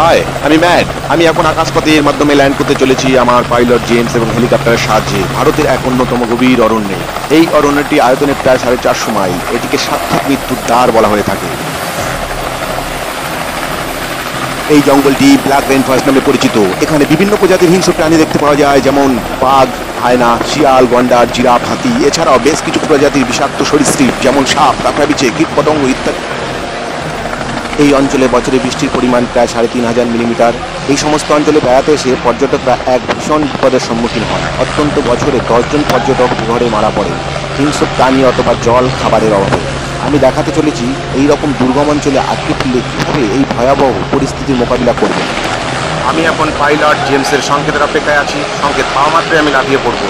High আমি mad আমি এখন আকাশপথের মাধ্যমে ল্যান্ড করতে চলেছি আমার পাইলট জেমস এবং হেলিকপ্টারের সাহায্যে। ভারতের এক অন্যতম গভীর অরণ্যে। এই অরণ্যটি আয়তনে প্রায় সাড়ে চারশো মাইল। এটিকে সাক্ষাৎ মৃত্যুর দ্বার বলা হয়ে থাকে। এই জঙ্গলটি ব্ল্যাক রেন ফরেস্ট নামে পরিচিত। এখানে বিভিন্ন প্রজাতির হিংস্র প্রাণী দেখতে পাওয়া যায়, যেমন বাঘ, হায়না, শিয়াল, গন্ডার, জিরাফ, হাতি। এছাড়াও বেশ কিছু প্রজাতির বিষাক্ত সরীসৃপ, যেমন সাপ কাঁকড়া বিছে কীটপতঙ্গ ইত্যাদি। এই অঞ্চলে বছরে বৃষ্টির পরিমাণ প্রায় সাড়ে তিন হাজার মিলিমিটার। এই সমস্ত অঞ্চলে বেড়াতে এসে পর্যটকরা এক ভীষণ বিপদের সম্মুখীন হয় অত্যন্ত বছরে দশজন পর্যটক ঘরে মারা পড়ে হিংস্র প্রাণী অথবা জল খাবারের অভাবে। আমি দেখাতে চলেছি এই রকম দুর্গম অঞ্চলে আটকে ফেললে কীভাবে এই ভয়াবহ পরিস্থিতির মোকাবিলা করবে। আমি এখন পাইলট জেমসের সংকেতের অপেক্ষায় আছি। সংকেত পাওয়া মাত্রই আমি লাফিয়ে পড়ব।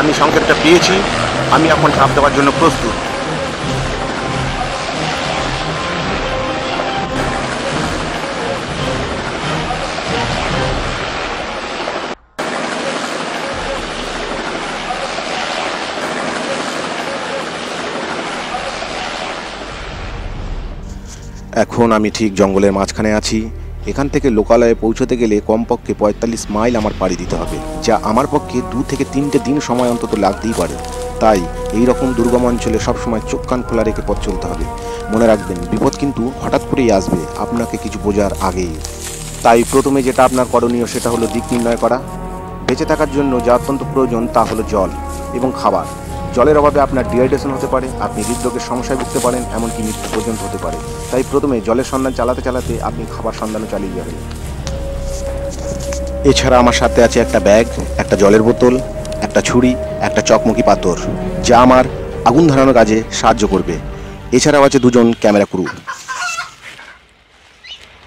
আমি সংকেতটা পেয়েছি। আমি এখন ঝাঁপ দেওয়ার জন্য প্রস্তুত। এখন আমি ঠিক জঙ্গলের মাঝখানে আছি। এখান থেকে লোকালয়ে পৌঁছতে গেলে কমপক্ষে পঁয়তাল্লিশ মাইল আমার পাড়ি দিতে হবে, যা আমার পক্ষে দু থেকে তিনটে দিন সময় অন্তত লাগতেই পারে। তাই এই রকম দুর্গম অঞ্চলে সবসময় চোখ কান খোলা রেখে পথ চলতে হবে। মনে রাখবেন, বিপদ কিন্তু হঠাৎ করেই আসবে, আপনাকে কিছু বোঝার আগেই। তাই প্রথমে যেটা আপনার করণীয় সেটা হলো দিক নির্ণয় করা, বেঁচে থাকার জন্য যা অত্যন্ত প্রয়োজন তা হলো জল এবং খাবার। জলের অভাবে আপনার ডিহাইড্রেশন হতে পারে, আপনি হৃদরোগের সমস্যায় ভুগতে পারেন, এমনকি মৃত্যু পর্যন্ত হতে পারে। তাই প্রথমে জলের সন্ধান চালাতে চালাতে আপনি খাবার সন্ধানও চালিয়ে যাবেন। এছাড়া আমার সাথে আছে একটা ব্যাগ, একটা জলের বোতল, একটা ছুরি, একটা চকমকি পাথর, যা আমার আগুন ধরানোর কাজে সাহায্য করবে। এছাড়াও আছে দুজন ক্যামেরা ক্রু।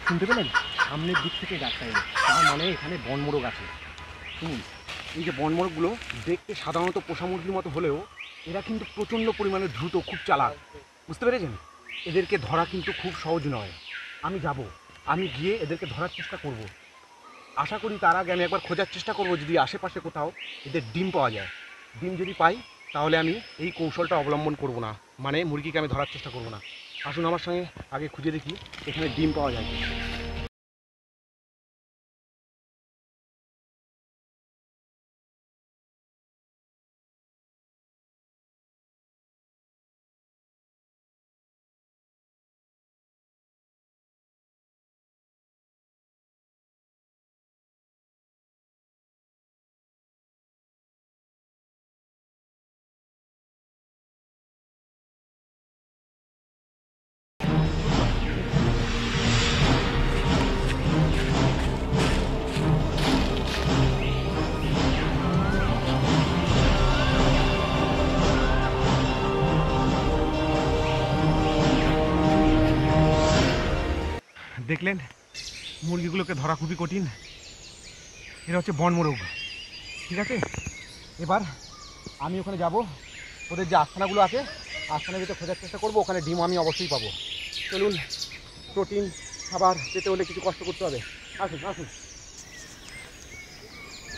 শুনতে পেলেন? সামনের দিক থেকে গাছটা এলো। তার মানে এখানে বনমোরগ আছে। শুনুন, এই যে বনমোরগগুলো দেখতে সাধারণত পোষা মুরগির মতো হলেও এরা কিন্তু প্রচণ্ড পরিমাণে দ্রুত, খুব চালাক। বুঝতে পেরেছেন? এদেরকে ধরা কিন্তু খুব সহজ নয়। আমি যাব। আমি গিয়ে এদেরকে ধরার চেষ্টা করব। আশা করি তার আগে আমি একবার খোঁজার চেষ্টা করব যদি আশেপাশে কোথাও এদের ডিম পাওয়া যায়। ডিম যদি পাই, তাহলে আমি এই কৌশলটা অবলম্বন করব না। মানে মুরগিকে আমি ধরার চেষ্টা করব না। আসুন আমার সঙ্গে আগে খুঁজে দেখি এখানে ডিম পাওয়া যায় দেখলেন? মুরগিগুলোকে ধরা খুবই কঠিন। এটা হচ্ছে বনমোরগ ঠিক আছে? এবার আমি ওখানে যাব। ওদের যে আস্থানাগুলো আছে আস্থানার ভিতরে খোঁজার চেষ্টা করব। ওখানে ডিম আমি অবশ্যই পাবো। চলুন, প্রোটিন, খাবার পেতে হলে কিছু কষ্ট করতে হবে। আসুন আসুন।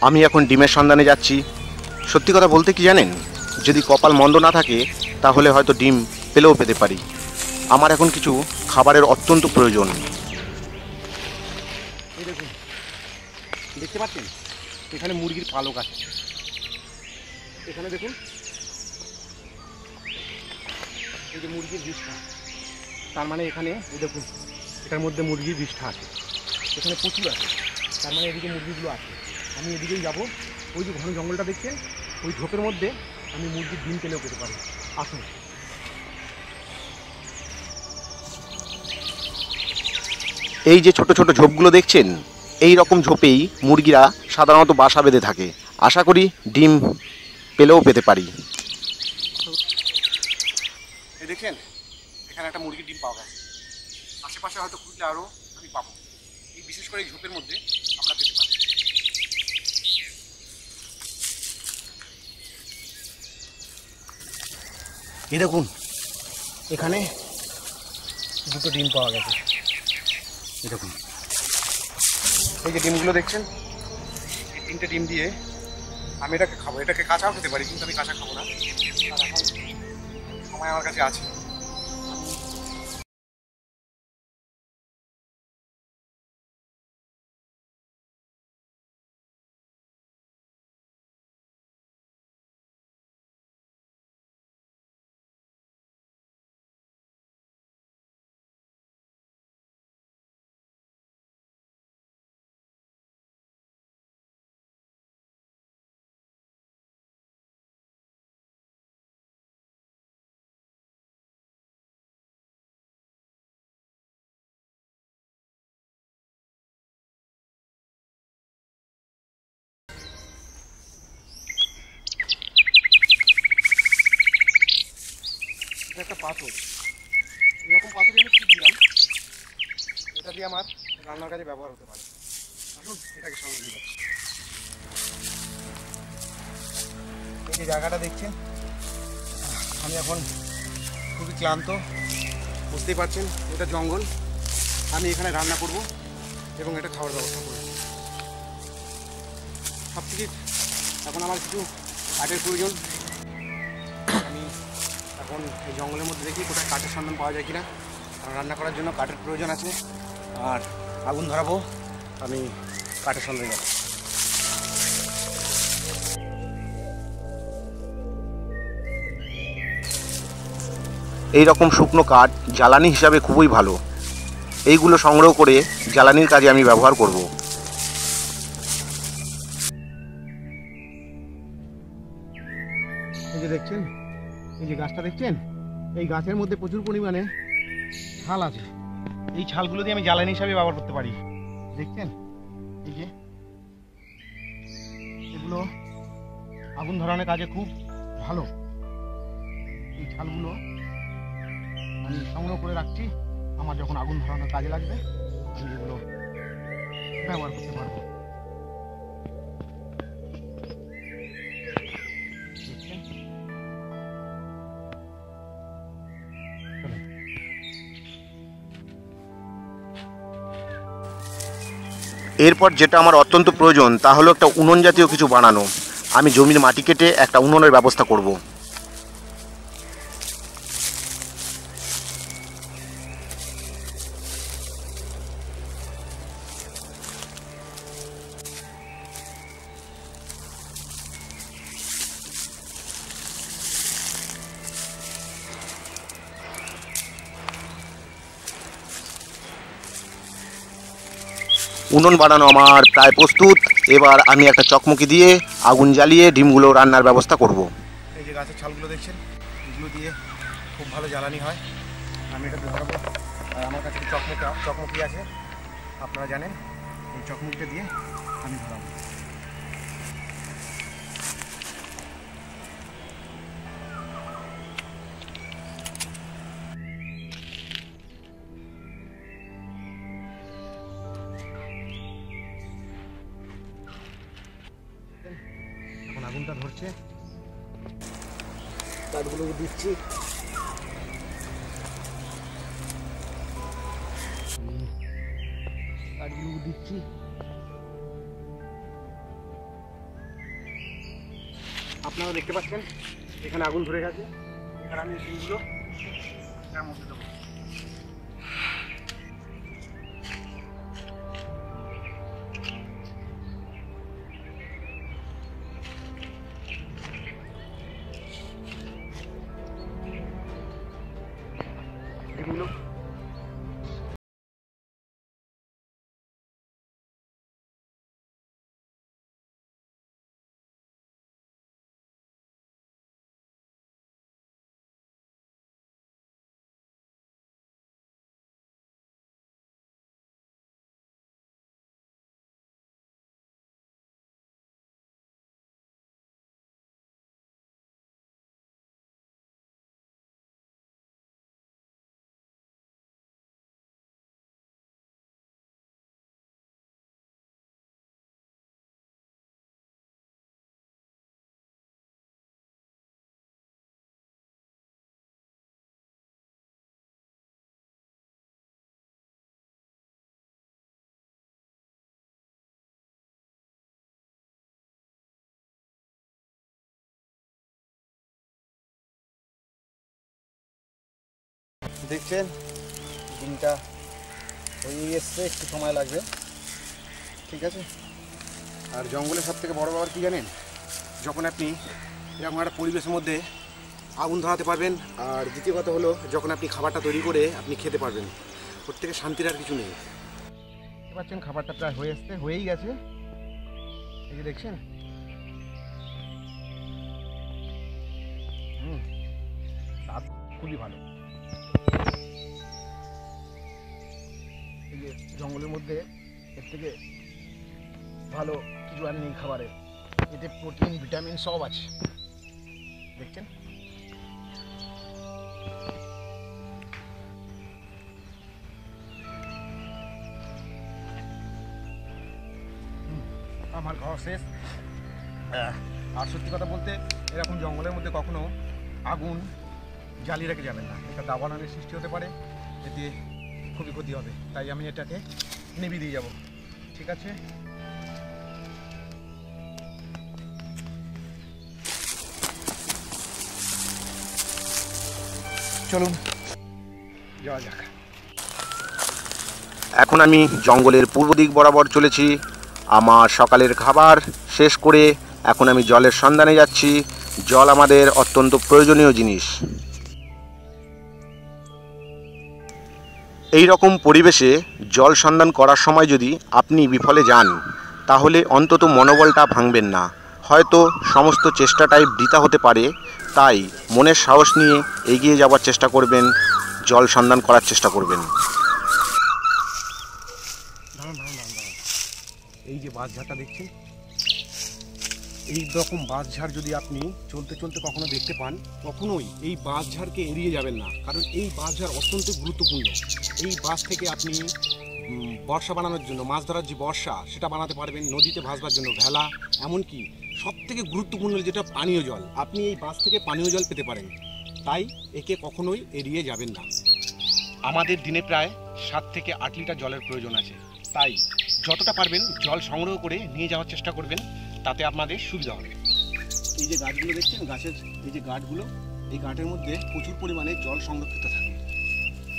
আমি এখন ডিমের সন্ধানে যাচ্ছি। সত্যি কথা বলতে কি জানেন? যদি কপাল মন্দ না থাকে, তাহলে হয়তো ডিম পেলেও পেতে পারি। আমার এখন কিছু খাবারের অত্যন্ত প্রয়োজন। দেখতে পাচ্ছেন? এখানে মুরগির পালক আছে। এখানে দেখুন। এই যে মুরগির বিষ্ঠা। তার মানে এখানে, এই দেখুন, এটার মধ্যে মুরগির বিষ্ঠা আছে। এখানে প্রচুর আছে। তার মানে এদিকে মুরগিগুলো আছে। আমি এদিকেই যাব। ওই যে ঘন জঙ্গলটা দেখছেন, ওই ঝোপের মধ্যে আমি মুরগির ডিম পেলেও পেতে পারি আসুন। এই যে ছোট ছোট ঝোপগুলো দেখছেন এই রকম ঝোপেই মুরগিরা সাধারণত বাসা বেঁধে থাকে। আশা করি ডিম পেলেও পেতে পারি। এই দেখছেন এখানে একটা মুরগির ডিম পাওয়া গেছে। আশেপাশে হয়তো খুঁজলে আরও আমি পাবো। এই বিশেষ করে এই ঝোপের মধ্যে আমরা পেতে পারি। এই দেখুন এখানে দুটো ডিম পাওয়া গেছে। এই দেখুন। এই যে ডিমগুলো দেখছেন? এই তিনটে ডিম দিয়ে আমি এটাকে খাব। এটাকে কাঁচাও খেতে পারি, কিন্তু আমি কাঁচা খাব না। আর এখন সময় আমার কাছে আছে। পাথর। এরকম পাথরই আমি ঠিক দিলাম? এটা দিয়ে আমার রান্নার কাজে ব্যবহার হতে পারে। আসুন, এটাকে সঙ্গে দিয়ে এই যে জায়গাটা দেখছেন? আমি এখন খুবই ক্লান্ত। বুঝতেই পারছেন, এটা জঙ্গল। আমি এখানে রান্না করব এবং এটা খাওয়ার ব্যবস্থা করব। সব থেকে এখন আমার কিছু কাঠের প্রয়োজন। এখন এই জঙ্গলের মধ্যে দেখি কোথায় কাঠের সন্ধান পাওয়া যায় কিনা। কারণ রান্না করার জন্য কাঠের প্রয়োজন আছে। আর আগুন ধরাবো, আমি কাঠের সন্ধানে যাব। এই রকম শুকনো কাঠ জ্বালানি হিসাবে খুবই ভালো। এইগুলো সংগ্রহ করে জ্বালানির কাজে আমি ব্যবহার করব। যে গাছটা দেখছেন, এই গাছের মধ্যে প্রচুর পরিমাণে ছাল আছে। এই ছালগুলো দিয়ে আমি জ্বালানি হিসাবে ব্যবহার করতে পারি। দেখছেন? এই যে, এগুলো আগুন ধরানোর কাজে খুব ভালো। এই ছালগুলো আমি সংগ্রহ করে রাখছি। আমার যখন আগুন ধরানোর কাজে লাগবে, আমি এগুলো ব্যবহার করতে পারব। এরপর যেটা আমার অত্যন্ত প্রয়োজন তা হলো একটা উনুন জাতীয় কিছু বানানো। আমি জমির মাটি কেটে একটা উনুনের ব্যবস্থা করব। উনুন বানানো আমার প্রায় প্রস্তুত। এবার আমি একটা চকমকি দিয়ে আগুন জ্বালিয়ে ডিমগুলো রান্নার ব্যবস্থা করব। এই যে গাছের ছালগুলো দেখছেন, এগুলো দিয়ে খুব ভালো জ্বালানি হয়। আমি এটা ধরাবো আর আমার কাছে চকমকি চকমকি আছে। আপনারা জানেন, এই চকমকিটা দিয়ে আমি ধরাবো আগুনটা ধরছে। কাঠগুলো দিচ্ছি। কাঠগুলো দিচ্ছি। আপনারা দেখতে পাচ্ছেন এখানে আগুন ধরে গেছে। এখানে আমি সেইগুলো এটার মধ্যে দেবো। এগুলো দেখছেন? ডিমটা হয়ে এসছে একটু সময় লাগবে। ঠিক আছে? আর জঙ্গলের সব থেকে বড় ব্যাপার কী জানেন? যখন আপনি এরকম একটা পরিবেশের মধ্যে আগুন ধরাতে পারবেন আর দ্বিতীয় কথা হলো যখন আপনি খাবারটা তৈরি করে আপনি খেতে পারবেন ওর থেকে শান্তির আর কিছু নেই। দেখতে পাচ্ছেন খাবারটা প্রায় হয়ে এসছে হয়েই গেছে। এই যে দেখছেন? খুবই ভালো। থেকে জঙ্গলের মধ্যে এর থেকে ভালো কিছু আর নেই খাবারের এতে প্রোটিন, ভিটামিন সব আছে। দেখছেন? আমার খাওয়া শেষ। আর সত্যি কথা বলতে, এরকম জঙ্গলের মধ্যে কখনো আগুন জ্বালিয়ে রেখে যাবেন না। এটা দাবানের সৃষ্টি হতে পারে। এতে খুবই ক্ষতি হবে। তাই আমি এটাকে নিবি দিয়ে যাব। ঠিক আছে? চলুন, যাওয়া যাক। এখন আমি জঙ্গলের পূর্ব দিক বরাবর চলেছি। আমার সকালের খাবার শেষ করে এখন আমি জলের সন্ধানে যাচ্ছি। জল আমাদের অত্যন্ত প্রয়োজনীয় জিনিস। এই রকম পরিবেশে জল সন্ধান করার সময় যদি আপনি বিফলে যান, তাহলে অন্তত মনোবলটা ভাঙবেন না। হয়তো সমস্ত চেষ্টাটাই বৃথা হতে পারে, তাই মনের সাহস নিয়ে এগিয়ে যাওয়ার চেষ্টা করবেন, জল সন্ধান করার চেষ্টা করবেন। এই যে বাঁশঝাড়টা দেখছেন? এই রকম বাঁশঝাড় যদি আপনি চলতে চলতে কখনো দেখতে পান, কখনোই এই বাঁশঝাড়কে এড়িয়ে যাবেন না। কারণ এই বাঁশঝাড় অত্যন্ত গুরুত্বপূর্ণ। এই বাঁশ থেকে আপনি বর্ষা বানানোর জন্য, মাছ ধরার যে বর্ষা, সেটা বানাতে পারবেন নদীতে ভাসবার জন্য ভেলা, এমনকি সব থেকে গুরুত্বপূর্ণ যেটা পানীয় জল, আপনি এই বাঁশ থেকে পানীয় জল পেতে পারেন। তাই একে কখনোই এড়িয়ে যাবেন না। আমাদের দিনে প্রায় সাত থেকে আট লিটার জলের প্রয়োজন আছে। তাই যতটা পারবেন জল সংগ্রহ করে নিয়ে যাওয়ার চেষ্টা করবেন। তাতে আপনাদের সুবিধা হবে। এই যে গাছগুলো দেখছেন, গাছের এই যে গাছগুলো এই গাঁটের মধ্যে প্রচুর পরিমাণে জল সংরক্ষিত থাকে।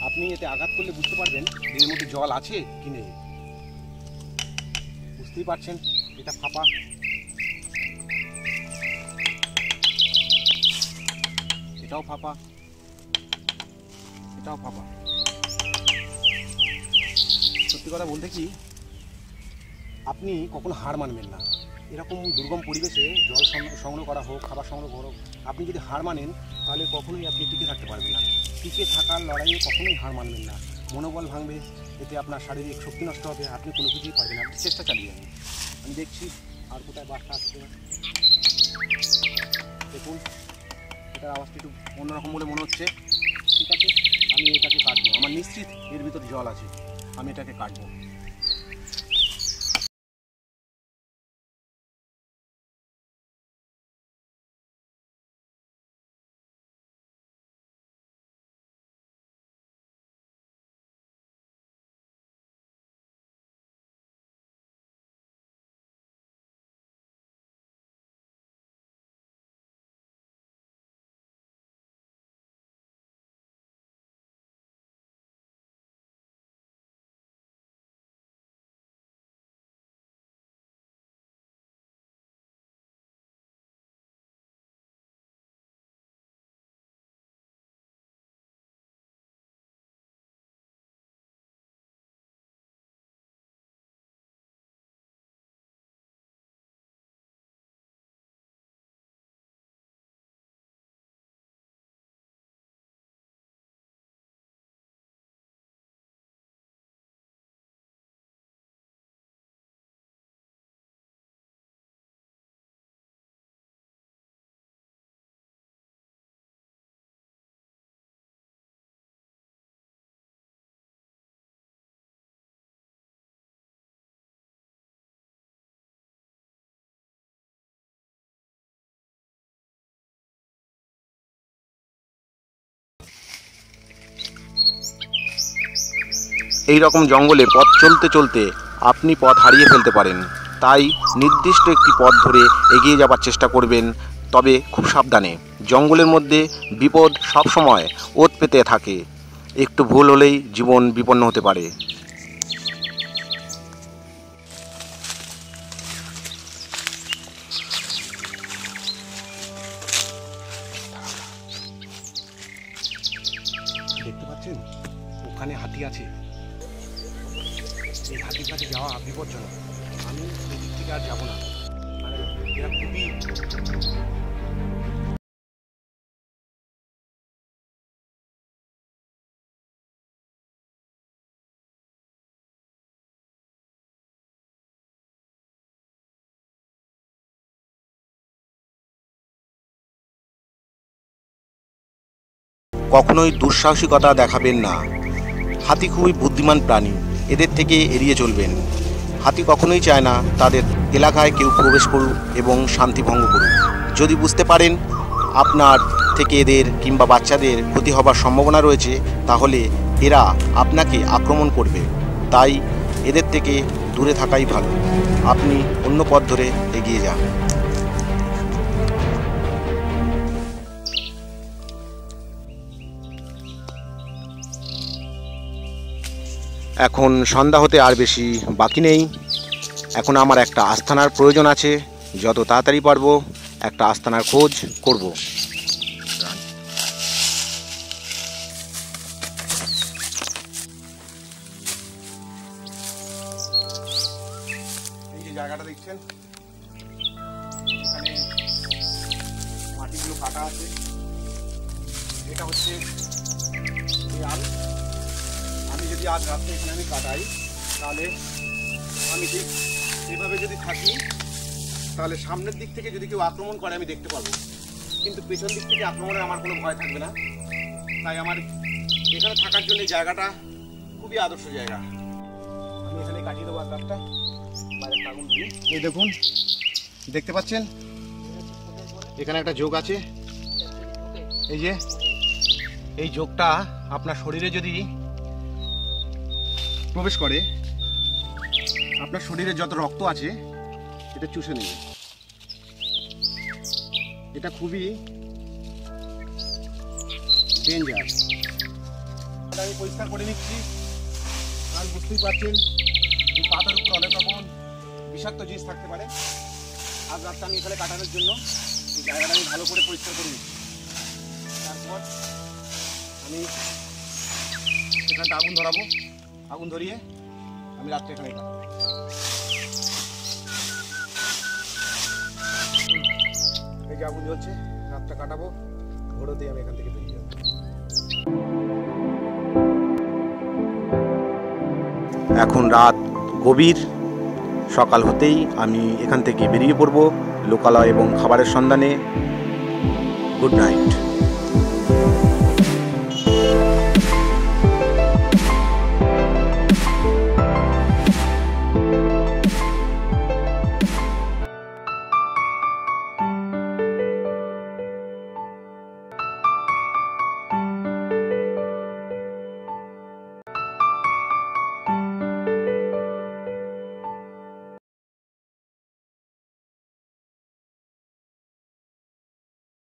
আপনি এতে আঘাত করলে বুঝতে পারবেন এর মধ্যে জল আছে কি নেই। বুঝতেই পারছেন, এটা ফাঁপা। এটাও ফাঁপা। এটাও ফাঁপা। সত্যি কথা বলতে কি, আপনি কখনো হার মানবেন না। এরকম দুর্গম পরিবেশে জল সংগ্রহ করা হোক, খাবার সংগ্রহ করা হোক, আপনি যদি হার মানেন, তাহলে কখনোই আপনি টিকে থাকতে পারবেন না। টিকে থাকার লড়াইয়ে কখনোই হার মানবেন না। মনোবল ভাঙবে, এতে আপনার শারীরিক শক্তি নষ্ট হবে, আপনি কোনো কিছুই পারবেন আপনি চেষ্টা চালিয়ে যাবেন। আমি দেখছি আর কোথায় বাসটা আসছে দেখুন, এটার আওয়াজটা একটু অন্যরকম বলে মনে হচ্ছে। ঠিক আছে, আমি এটাকে কাটবো। আমার নিশ্চিত এর ভিতরে জল আছে। আমি এটাকে কাটবো। এই রকম জঙ্গলে পথ চলতে চলতে আপনি পথ হারিয়ে ফেলতে পারেন। তাই নির্দিষ্ট একটি পথ ধরে এগিয়ে যাবার চেষ্টা করবেন, তবে খুব সাবধানে। জঙ্গলের মধ্যে বিপদ সবসময় ওত পেতে থাকে। একটু ভুল হলেই জীবন বিপন্ন হতে পারে। বিপজ্জনক। আমি থেকে আর না। মানে এরা খুবই কখনোই দুঃসাহসিকতা দেখাবেন না। হাতি খুবই বুদ্ধিমান প্রাণী। এদের থেকে এড়িয়ে চলবেন। হাতি কখনোই চায় না তাদের এলাকায় কেউ প্রবেশ করুক এবং শান্তি ভঙ্গ করুক। যদি বুঝতে পারেন আপনার থেকে এদের কিংবা বাচ্চাদের ক্ষতি হবার সম্ভাবনা রয়েছে, তাহলে এরা আপনাকে আক্রমণ করবে। তাই এদের থেকে দূরে থাকাই ভালো। আপনি অন্য পথ ধরে এগিয়ে যান। এখন সন্ধ্যা হতে আর বেশি বাকি নেই। এখন আমার একটা আস্থানার প্রয়োজন আছে। যত তাড়াতাড়ি পারব একটা আস্থানার খোঁজ করব। তাহলে সামনের দিক থেকে যদি কেউ আক্রমণ করে, আমি দেখতে পারব। কিন্তু পেছন দিক থেকে আক্রমণের আমার কোনো ভয় থাকবে না। তাই আমার এখানে থাকার জন্য জায়গাটা খুবই আদর্শ জায়গা। আমি এখানে কাটিয়ে দেবো আকাশটা বাইরে আগুন ধরি এই দেখুন, দেখতে পাচ্ছেন? এখানে একটা যোগ আছে। এই যে, এই যোগটা আপনার শরীরে যদি প্রবেশ করে, আপনার শরীরে যত রক্ত আছে এটা চুষে নেবে। এটা খুবই ডেঞ্জার আমি পরিষ্কার করে নিচ্ছি। আর বুঝতেই পারছেন, এই পাতার উপর অনেক রকম বিষাক্ত জিনিস থাকতে পারে। আজ রাতটা আমি এখানে কাটানোর জন্য এই জায়গাটা আমি ভালো করে পরিষ্কার করে নিচ্ছি। তারপর আমি এখানটা আগুন ধরাবো। আগুন ধরিয়ে আমি রাত্রে এখানে কাটাবো। যে আগুন জ্বলছে, রাতটা কাটাবো ভোরতেই আমি এখান থেকে বেরিয়ে যাব। এখন রাত গভীর, সকাল হতেই আমি এখান থেকে বেরিয়ে পড়ব লোকালয় এবং খাবারের সন্ধানে। Good night.